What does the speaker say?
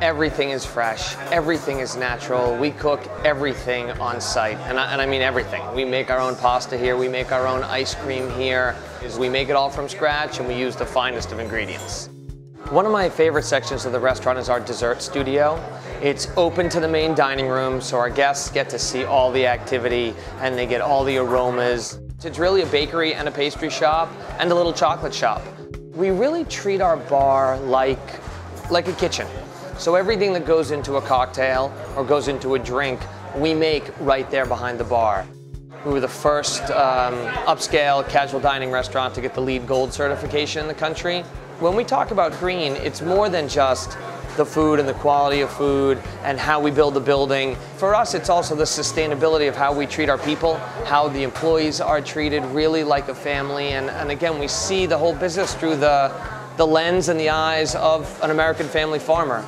Everything is fresh, everything is natural. We cook everything on site, and I, and I, mean everything. We make our own pasta here, we make our own ice cream here. We make it all from scratch and we use the finest of ingredients. One of my favorite sections of the restaurant is our dessert studio. It's open to the main dining room, so our guests get to see all the activity and they get all the aromas. It's really a bakery and a pastry shop and a little chocolate shop. We really treat our bar like, like a kitchen. So everything that goes into a cocktail or goes into a drink, we make right there behind the bar. We were the first um, upscale casual dining restaurant to get the LEED Gold certification in the country. When we talk about green, it's more than just the food and the quality of food and how we build the building. For us, it's also the sustainability of how we treat our people, how the employees are treated really like a family. And, and again, we see the whole business through the, the lens and the eyes of an American family farmer.